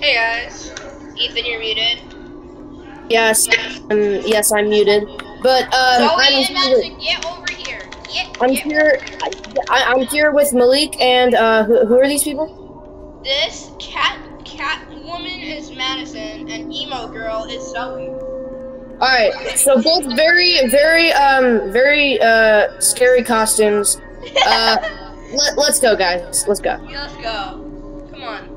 Hey guys, Ethan, you're muted. Yes, um, yes, I'm muted. But um, Zoe I'm and here. Madison, get over here. Get, I'm get here. I, I'm here with Malik and uh, who, who are these people? This cat cat woman is Madison, and emo girl is Zoe. All right, so both very, very, um, very uh, scary costumes. Uh, let, let's go, guys. Let's go. Yeah, Let's go. Come on,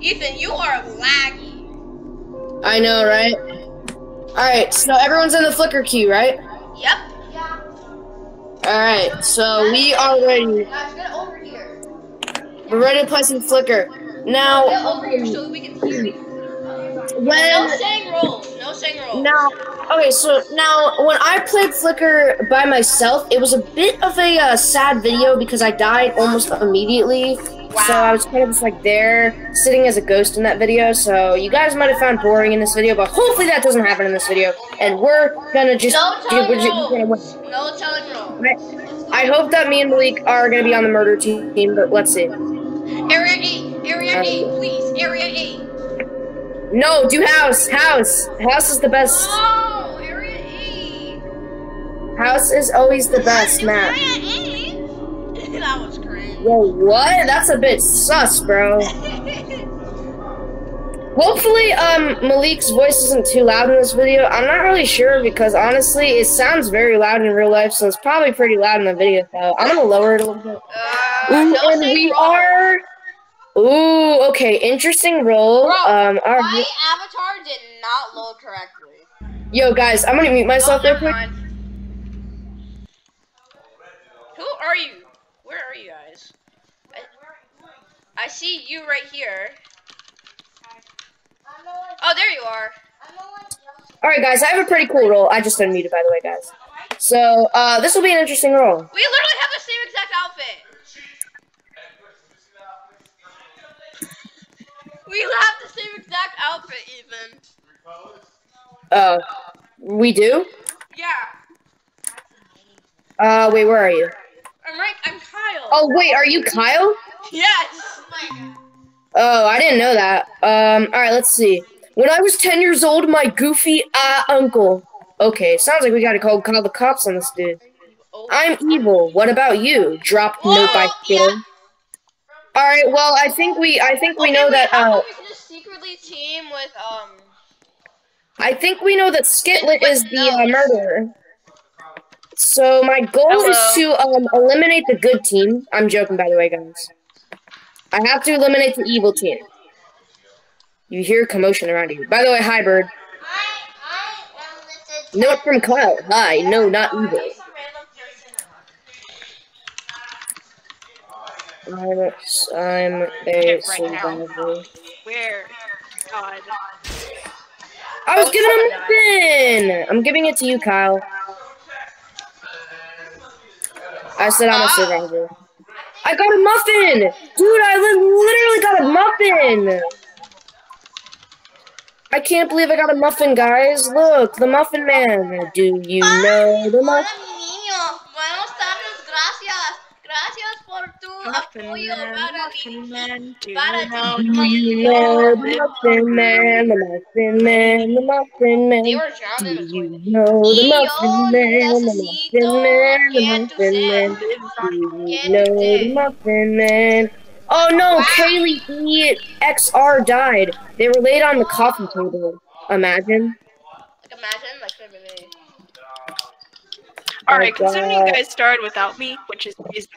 Ethan, you are laggy. I know, right? All right, so everyone's in the flicker queue, right? Yep. All right, so we are ready. Guys, get over here. We're ready to play some flicker. Now, Get over here so we can hear you. No when saying roles. No saying roles. Now, okay, so now when I played Flicker by myself, it was a bit of a uh, sad video because I died almost immediately. So I was kind of just like there, sitting as a ghost in that video. So you guys might have found boring in this video, but hopefully that doesn't happen in this video. And we're gonna just No do. telling We're gonna. No telling. I, I hope that me and Malik are gonna be on the murder team, but let's see. Area 8. Area 8, please. Area 8. No, do house, house, house is the best. Oh, Area 8. House is always the best map. Area 8. that was cringe. Whoa, what? That's a bit sus, bro. Hopefully, um, Malik's voice isn't too loud in this video. I'm not really sure because honestly, it sounds very loud in real life, so it's probably pretty loud in the video. So I'm gonna lower it a little bit. Uh, Ooh, no and we roles. are. Ooh, okay, interesting role. Bro, Um, our... My avatar did not load correctly. Yo, guys, I'm gonna mute myself oh, never quick. Who are you? Where are you guys? I, see you right here. Oh, there you are. All right, guys, I have a pretty cool role. I just unmuted, by the way, guys. So, uh, this will be an interesting role. We literally have the same exact outfit. We have the same exact outfit, even. Uh, we do. Yeah. Uh, wait, where are you? I'm right. I'm Kyle. Oh, wait, are you Kyle? Yes. Oh, I didn't know that. Um, alright, let's see. When I was 10 years old, my goofy uh, uncle. Okay, sounds like we gotta call, call the cops on this dude. I'm evil. What about you? Drop note by Whoa, killer. yeah. Alright, well, I think we, I think we Okay, know wait, that, uh, we can just secretly team with um. I think we know that Skitlet is the uh, murderer. So my goal is to um, eliminate the good team. I'm joking, by the way, guys. I have to eliminate the evil team. You hear commotion around you. By the way, hi, bird. Note from Kyle. Hi, no, not evil. I'm, I'm a It right now. survivor. Where? God. I was giving him a muffin. I'm giving it to you, Kyle. I said I'm a ah. survivor. I got a muffin, dude. I li- literally got a muffin. I can't believe I got a muffin, guys. Look, the Muffin Man. Do you know the muffin? Muffin. Man, do you know Do you know Muffin Man? The Muffin Man. The Muffin Man. Do you know the Muffin Man? The Muffin Man. The Muffin Man. Do you know the Muffin Man? Oh no, Wow. Kaylee E XR died. They were laid on the coffee table. Imagine. Like imagine, like really. Alright, considering you guys started without me, which is is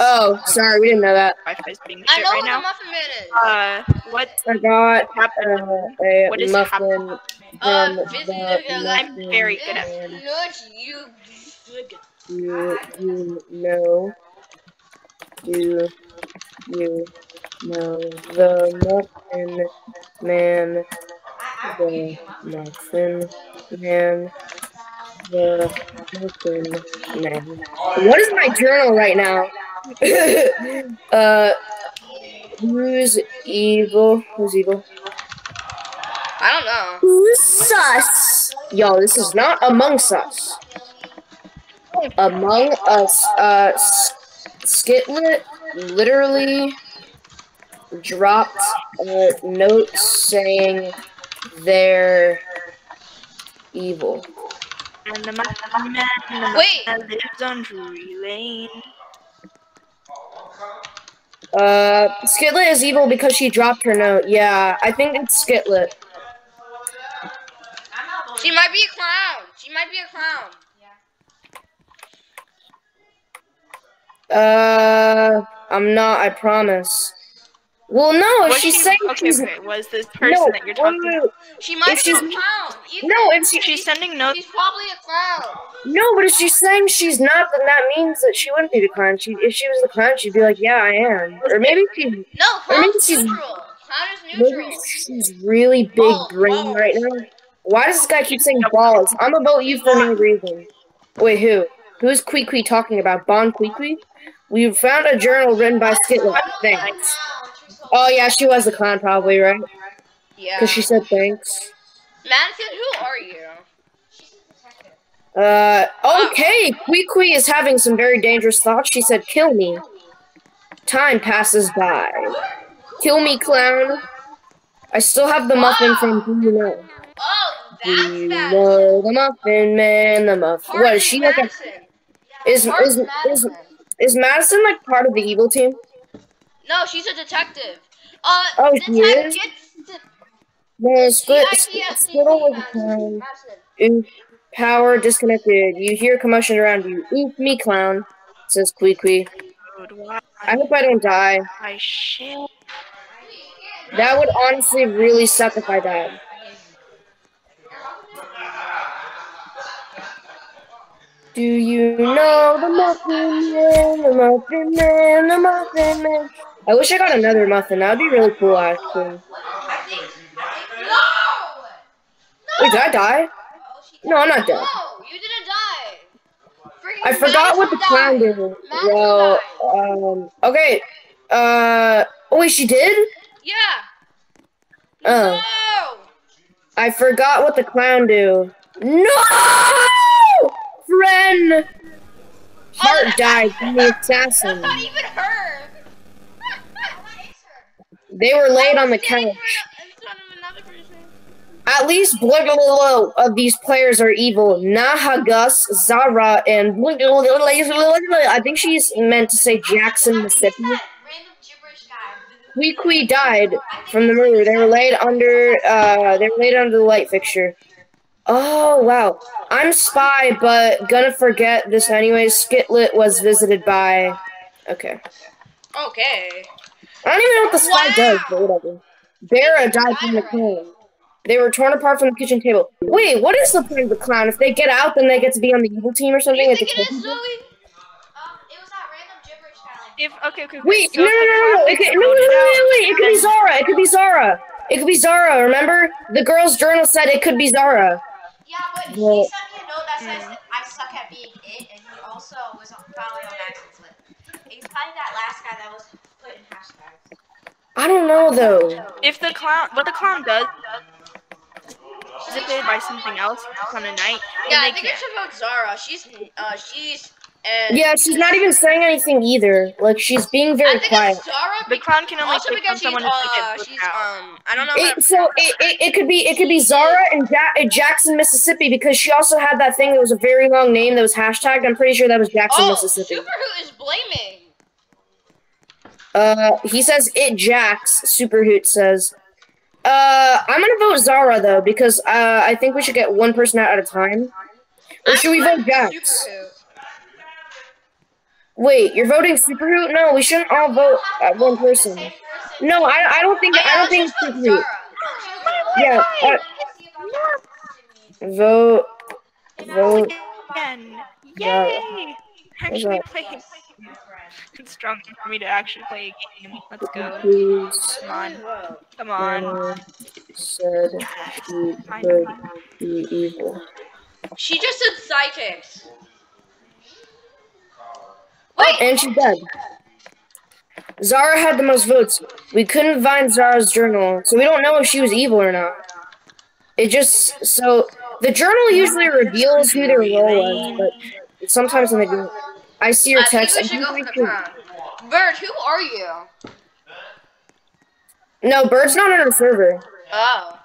Oh, sorry, we didn't know that. Wi-Fi is being I shit know right what the now. muffin man is. Uh, what I got happened? uh, a What is muffin Uh, from visit the the- I'm very good at. Not you. Do you know? Do you know the muffin man? The muffin man. The muffin man. What is my journal right now? uh, who's evil? Who's evil? I don't know. Who's sus? Yo, this is not amongst us. Among Us, uh, S- Skitlet literally dropped a note saying they're evil. And the man, man, Wait. man lives on Drury Lane. Uh, Skitlet is evil because she dropped her note. Yeah, I think it's Skitlet. She might be a clown. She might be a clown. Uh, I'm not. I promise. Well, no. Was she's she- saying okay, she's okay. Was this person no, that you're talking wait, about? She might If be a she's- clown. Ethan. No, if she, She's sending notes. She's probably a clown. no, but if she's saying she's not, then that means that she wouldn't be the clown. She, if she was the clown, she'd be like, "Yeah, I am." Or maybe she, No, Or maybe clown's she's- neutral. Clown is neutral. maybe she's really big Balls, brain balls. right now. Why does this guy keep saying balls? I'm gonna you for no reason. Wait, who? Who's Queequee talking about? Bon Queequee? We found a journal written by Skitlet. Thanks. Oh yeah, she was the clown, probably right? Yeah. Because she said thanks. Madison, who are you? Uh, okay, Queequee is having some very dangerous thoughts. She said, kill me. Time passes by. Kill me, clown. I still have the muffin from Who You Know. Oh, Do that's you Madison. know the muffin man, the muffin. What, is she like a, Madison. is, is, is, is Madison like part of the evil team? No, she's a detective. Uh, Oh, the she detective is? gets the No, Split, CIPS Skittle was clown. Madison. Oof, power disconnected. You hear commotion around you. Oof, me clown, says Queequee. Dude. I hope I don't die. I shit. That would honestly really suck if I died. Do you know the muffin man, the muffin man, the muffin man? I wish I got another muffin. That would be really cool, actually. No! Wait, did I die? No, I'm not dead. No, you didn't die. Freaking I forgot what the Madison clown died. did. Madison Well, died. um, okay. Uh, oh wait, she did? Yeah. Oh. No! I forgot what the clown do. No! Friend! Heart Oh, died from the assassin. That's not even her. They were laid on the It's not even- couch. It's not even another person. At least blah, blah, blah, of these players are evil. Nahagus, Zara, and blah, blah, blah. I think she's meant to say Jackson, Mississippi. Gibberish died from the murder. They were laid under uh they were laid under the light fixture. Oh wow. I'm spy, but gonna forget this anyways. Skitlet was visited by Okay. Okay. I don't even know what the slide Wow. does, but whatever. Bera died from the clown. They were torn apart from the kitchen table. Wait, what is the point of the clown? If they get out, then they get to be on the evil team or something? you at the think it kitchen is table? Zoe? Um, it was that random gibberish guy. Like, If okay, okay. okay. Wait, so no, if no, the no, no, clown no. It gets could, no, wait, voted wait, out, wait, wait. It could be then- Zara. It could be Zara. It could be Zara. Remember, the girl's journal said it could be Zara. yeah, but Well- he sent me a note that says that I suck at being it, and he also was on, probably on Max's list. He's probably that last guy that was put in hashtags. I don't know though. If the clown, what the clown does, is if they by something else on a night, Yeah, I think I can't. should vote Zara. She's uh she's and Yeah, she's not even saying anything either. Like she's being I very think quiet. it's Zara. The clown can only also pick on because she's someone if uh she's um I don't know. It, so it, it, it could be it could be Zara and ja- Jackson, Mississippi, because she also had that thing that was a very long name that was hashtagged. I'm pretty sure that was Jackson, oh, Mississippi. Superhoot is blaming. Uh, he says it Jax. Superhoot says. Uh, I'm gonna vote Zara though because uh, I think we should get one person out at a time. Or I'm should we vote voting Jax? Superhoot. Wait, you're voting Superhoot? No, we shouldn't all vote at one person. No, I, I don't think I yeah, don't think just vote Superhoot. Zara. Yeah, uh, See vote, vote. Again, Yeah. yay! Actually that? playing. It's strong for me to actually play a game. Let's go. Please, Come on. Come on. said he could be evil. She just said psychics. Wait, and she's dead. Zara had the most votes. We couldn't find Zara's journal, so we don't know if she was evil or not. It just so the journal usually reveals who their role was, but sometimes when they do, I see your I think text. we I should go for the should- clown. Bird, who are you? No, Bird's not on our server. Oh.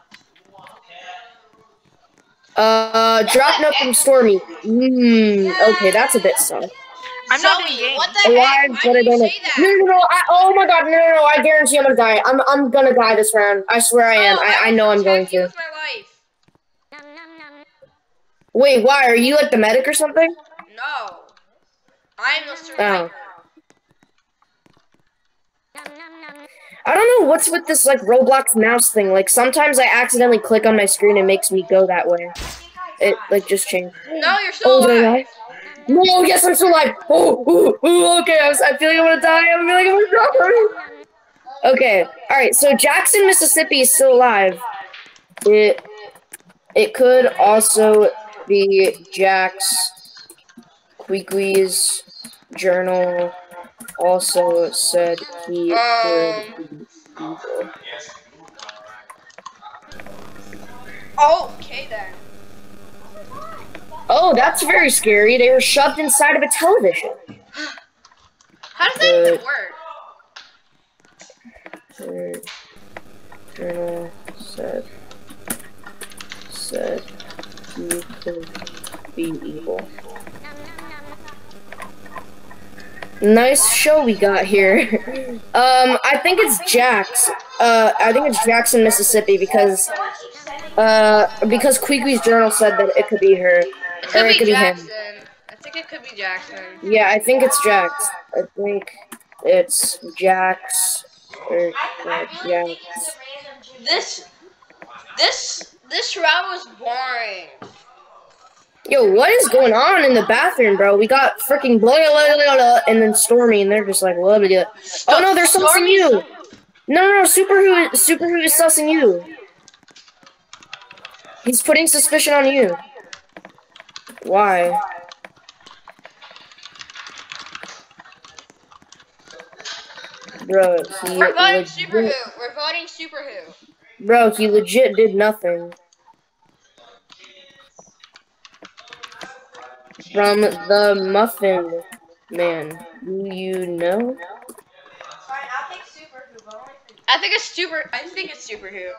Uh, drop note from Stormy. Hmm. Okay, that's a bit soft. I'm not in game. What the Why heck? did Why I did you don't know? that? No, no, no. I, oh my god, no, no, no. I guarantee I'm gonna die. I'm, I'm gonna die this round. I swear I am. No, I, I know I'm going to. With my life. Wait, why? Are you like the medic or something? No. I'm the survivor. Oh. I don't know what's with this like Roblox mouse thing. Like sometimes I accidentally click on my screen and makes me go that way. It like just changed. No, you're still Oh, alive. No, yes, I'm still alive. Oh, ooh, ooh, okay. I, was, I feel like I'm gonna die. I feel like I'm gonna die. Okay, all right. So Jackson, Mississippi is still alive. It it could also be Jack's Queequee's journal. Also said he Um. could be evil. Okay then. Oh, that's very scary. They were shoved inside of a television. How does that even Uh, work? Journal said said he could be evil. Nice show we got here. um, I think it's Jax. Uh, I think it's Jackson, Mississippi, because uh, because Queequee's journal said that it could be her, It or could it be could be him. I think it could be Jackson. Yeah, I think it's Jax. I think it's Jax or uh, Jax. This, this, this round was boring. Yo, what is going on in the bathroom, bro? We got freaking blah, blah, blah, blah, and then Stormy, and they're just like, blah, blah, blah. Oh no, they're sussing you. No, no, no, Super Who, Super Who is sussing you. He's putting suspicion on you. Why? Bro, he We're voting Super Who. We're voting Super Who. Bro, he legit did nothing. From the Muffin Man. Do you know? I think it's Super. I think it's Super Who.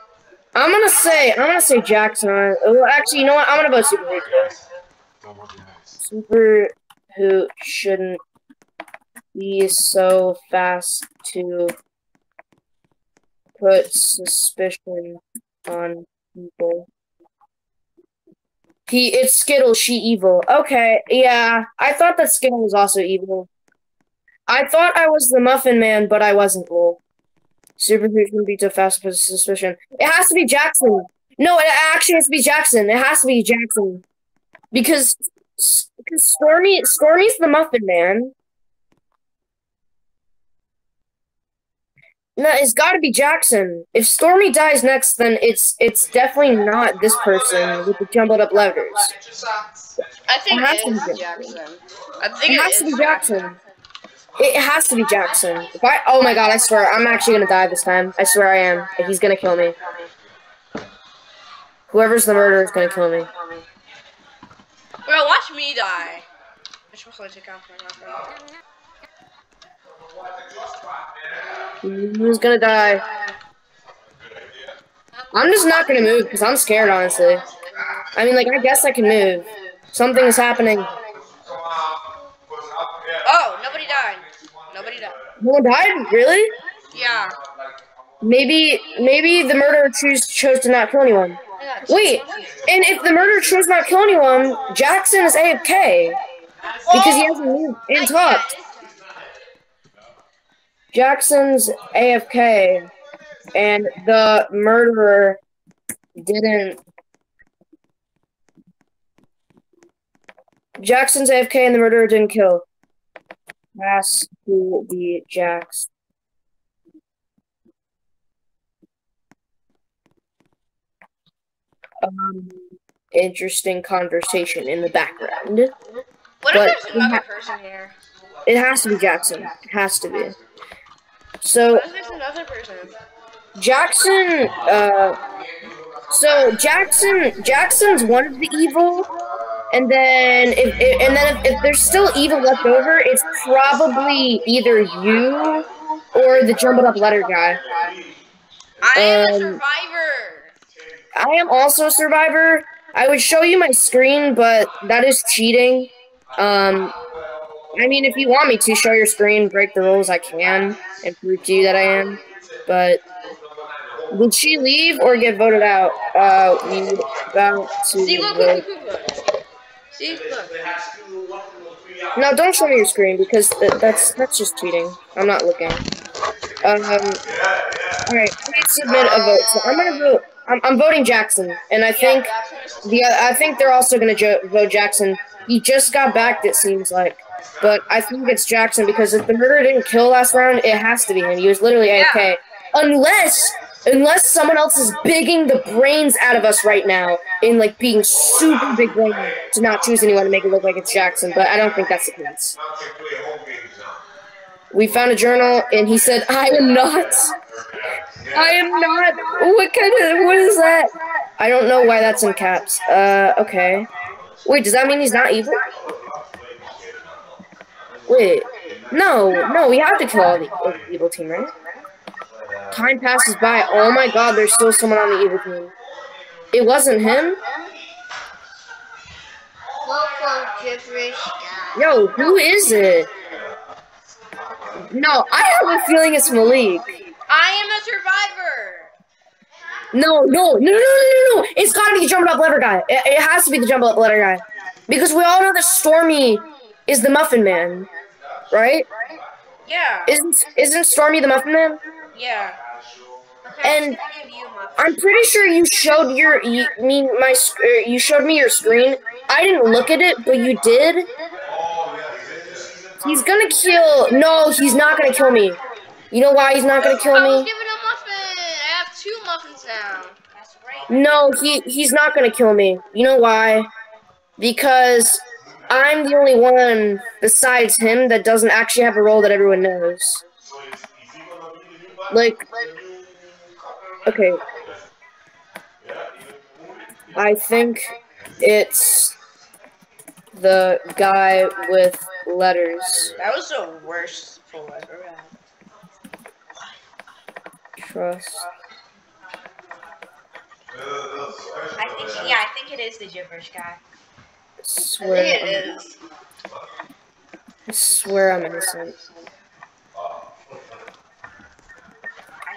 I'm gonna say, I'm gonna say Jackson. Oh, actually, you know what? I'm gonna vote Super Who. Super Who shouldn't be so fast to put suspicion on people. He, it's Skittle. She evil. Okay, yeah. I thought that Skittle was also evil. I thought I was the Muffin Man, but I wasn't. Lol. Super Who shouldn't be too fast put suspicion. It has to be Jackson. No, it actually has to be Jackson. It has to be Jackson because because Stormy Stormy's the Muffin Man. No, it's got to be Jackson. If Stormy dies next, then it's it's definitely not this person with the jumbled up letters. I think It has it to be Jackson. Jackson. I think It it has is to be Jackson. It has to be Jackson. If I oh my god, I swear I'm actually gonna die this time. I swear I am. He's gonna kill me. Whoever's the murderer is gonna kill me. Bro, watch me die. I should probably take off my girlfriend. Who's gonna die? I'm just not gonna move because I'm scared, honestly. I mean, like, I guess I can move. Something is happening. Oh, nobody died. Nobody died. No one died? Really? Yeah. Maybe, maybe the murderer choose, chose to not kill anyone. Wait, and if the murderer chose not kill anyone, Jackson is AFK because he hasn't moved and talked. Jackson's AFK, and the murderer didn't. Jackson's AFK, and the murderer didn't kill. Has to be Jax. Um, interesting conversation in the background. What But- if there's another person here? It has to be Jackson. It has to be. So there's another person? Jackson, uh, so Jackson, Jackson's one of the evil, and then if, if and then if, if there's still evil left over, it's probably either you or the jumbled up letter guy. I am a Um, survivor. I am also a survivor. I would show you my screen, but that is cheating. Um, I mean, if you want me to show your screen, break the rules, I can and prove to you that I am. But did she leave or get voted out? Uh, we about to See, look, vote. look, look, look. See, look. No, don't show me your screen because th- that's that's just cheating. I'm not looking. Um, all right, please submit a vote. So I'm gonna vote. I'm, I'm voting Jackson, and I think the I think they're also gonna jo- vote Jackson. He just got back. It seems like, but I think it's Jackson because if the murderer didn't kill last round, it has to be him. He was literally AFK. Unless unless someone else is bigging the brains out of us right now in like being super big brain to not choose anyone to make it look like it's Jackson, but I don't think that's the case. We found a journal and he said, I am not. I am not. What kind of, what is that? I don't know why that's in caps. Uh, okay. Wait, does that mean he's not evil? Wait. No, no, we have to kill all the evil team, right? Time passes by. Oh my god, there's still someone on the evil team. It wasn't him? Yo, who is it? No, I have a feeling it's Malik. I am a survivor. No, no, no, no, no, no, no. It's gotta be the jump up letter guy. It, it has to be the jump up letter guy. Because we all know that Stormy is the Muffin Man. Right? Yeah. Isn't isn't Stormy the Muffin Man? Yeah. And you my I'm pretty sure you showed your you, me my er, you showed me your screen. I didn't look at it, but you did. He's gonna kill. No, he's not gonna kill me. You know why he's not gonna kill me? I was given a muffin. I have two muffins now. That's right. No, he he's not gonna kill me. You know why? Because I'm the only one besides him that doesn't actually have a role that everyone knows. Like, okay. I think it's the guy with letters. That was the worst pull I've ever had. Trust. I think yeah, I think it is the gibberish guy. I Swear. it is. I swear I'm innocent. I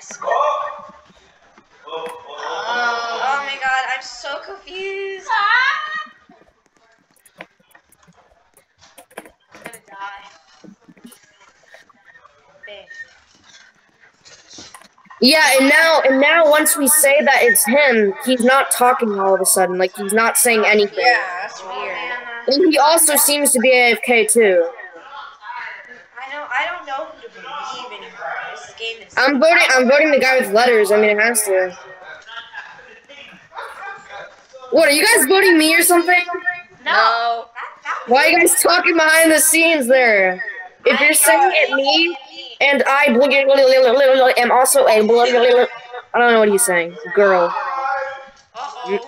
swear. Oh. Oh my god, I'm so confused. I'm gonna die. Big. Yeah, and now and now once we say that it's him, he's not talking all of a sudden. Like he's not saying anything. Yeah, that's weird. And he also seems to be AFK too. I don't I don't know who to believe anymore. This game is I'm voting I'm voting the guy with letters. I mean it has to. What are you guys voting me or something? No. That, that Why are you guys talking behind the scenes there? If you're saying it me and I am also a I don't know what he's saying. Girl. Mm.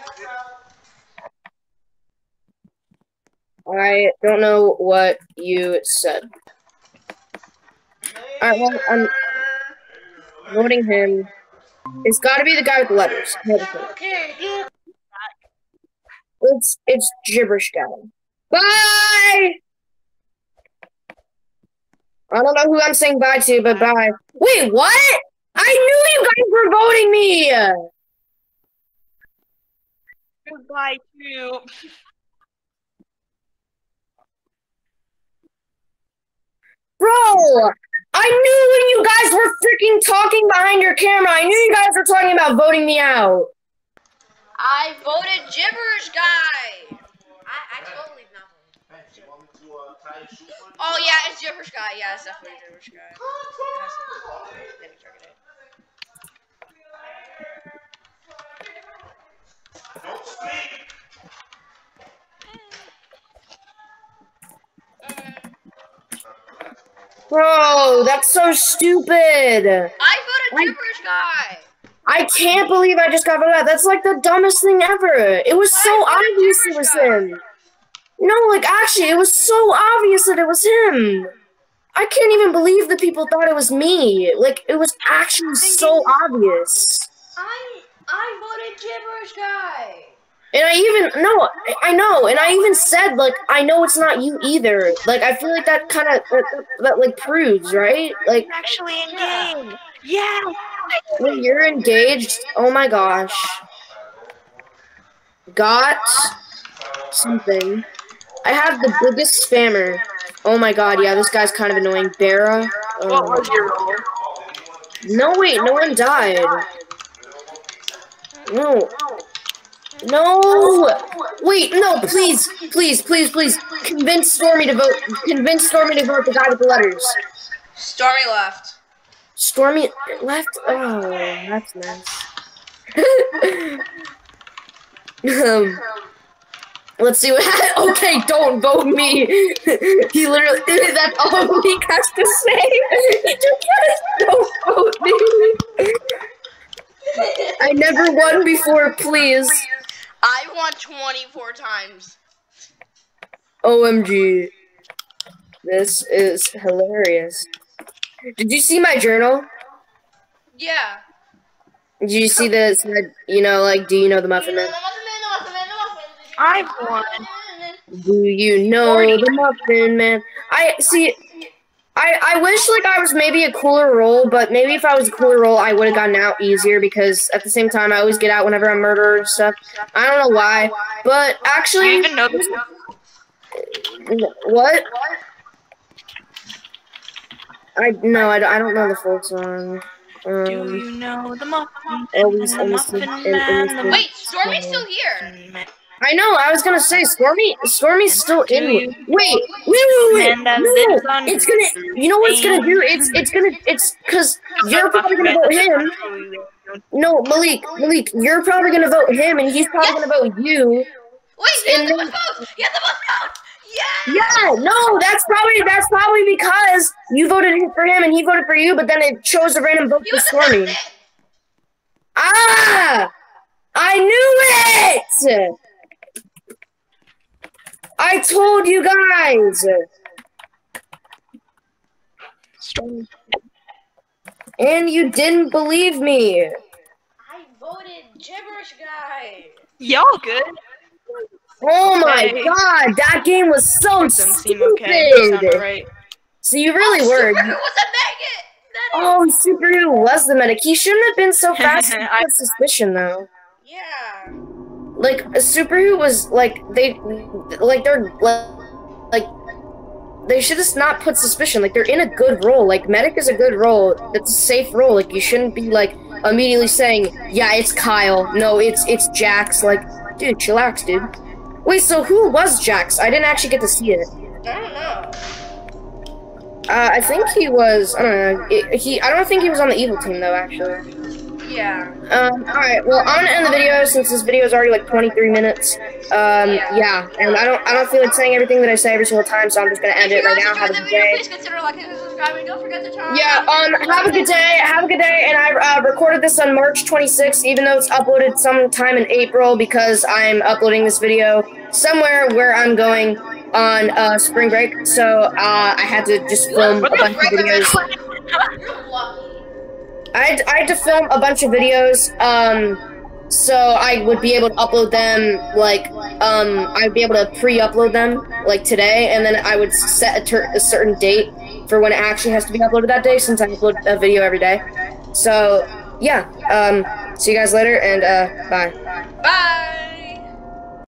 I don't know what you said. Alright, well, I'm voting him. It's gotta be the guy with the letters. It's it's gibberish guy. Bye. I don't know who I'm saying bye to, but bye. Wait, what? I knew you guys were voting me. Goodbye, too. Bro, I knew when you guys were freaking talking behind your camera. I knew you guys were talking about voting me out. I voted gibberish guy. I, I totally not. Oh yeah, it's gibberish guy. Yeah, it's definitely gibberish guy. It has to be. Let me check it out. Bro, that's so stupid. I voted gibberish guy. I can't believe I just got voted out. That's like the dumbest thing ever. It was so I obvious it was guy. him. No, like actually, it was so obvious that it was him. I can't even believe that people thought it was me. Like it was actually so obvious. I'm I voted gibberish guy. And I even no, I- I know, and I even said like I know it's not you either. Like I feel like that kind of that, that like proves right. Like Actually engaged. game. Yeah. when you're engaged, oh my gosh, got something. I have the biggest spammer. Oh my god, yeah, this guy's kind of annoying. Barra. What Oh. was your role? No, wait, no one died. No. No! Wait, no, please, please, please, please. Convince Stormy to vote. Convince Stormy to vote the guy with the letters. Stormy left. Stormy left? Oh, that's nice. um, let's see what ha- Okay, don't vote me. he literally, that's all he has to say. He just says, don't vote me. I never won before, please. I won 24 times. OMG. This is hilarious. Did you see my journal? Yeah. Did you see this? You know, like, do you know the Muffin Man? I won. Do you know the Muffin Man? I see. I I wish like I was maybe a cooler role, but maybe if I was a cooler role, I would have gotten out easier because at the same time I always get out whenever I'm murdered and stuff. I don't know why, but Do you actually, even know this? what? I no, I, don't- I don't know the full song. Do Um, you know the muffin? Always the innocent muffin and man? Wait, Stormy's still here. Muffin man. I know. I was gonna say Stormy. Stormy's still in. you- Wait, wait, wait, wait. No, it's gonna. You know what it's gonna do? It's it's gonna. It's because you're probably gonna vote him. No, Malik, Malik, you're probably gonna vote him, and he's probably gonna vote you. Wait, you have And the most votes. You have the most votes. Yeah. Yeah, no, that's probably that's probably because you voted for him and he voted for you, but then it chose a random vote You for have Stormy. Ah, I knew it. I told you guys. Storm. And you didn't believe me. I voted gibberish guy. Y'all good? Oh my Okay. god, that game was so Doesn't seem okay. You sound stupid. So you really oh, were. Super, was a maggot? Oh, Super was the medic. He shouldn't have been so fast I- put suspicion though. Yeah. Like Super Who was like they like they're like, like they should just not put suspicion. Like they're in a good role. Like medic is a good role. It's a safe role. Like you shouldn't be like immediately saying, "Yeah, it's Kyle." No, it's it's Jax. Like, dude, chillax, dude. Wait, so who was Jax? I didn't actually get to see it. I don't know. Uh, I think he was. I don't know. It, he. I don't think he was on the evil team though. Actually. Yeah. Um. All right. Well, I'm gonna end the video since this video is already like 23 minutes. Um. Yeah. And I don't. I don't feel like saying everything that I say every single time, so I'm just gonna end it right now. Have a good video, day. please consider liking and subscribing. Don't forget to turn on. Yeah. Um. Have a good day. Have a good day. And I uh, recorded this on March 26th, even though it's uploaded sometime in April because I'm uploading this video somewhere where I'm going on uh, spring break. So uh, I had to just film a bunch of videos. I had, I had to film a bunch of videos, um, so I would be able to upload them, like, um, I'd be able to pre-upload them, like, today, and then I would set a, a certain date for when it actually has to be uploaded that day, since I upload a video every day. So, yeah, um, see you guys later, and, uh, bye. Bye.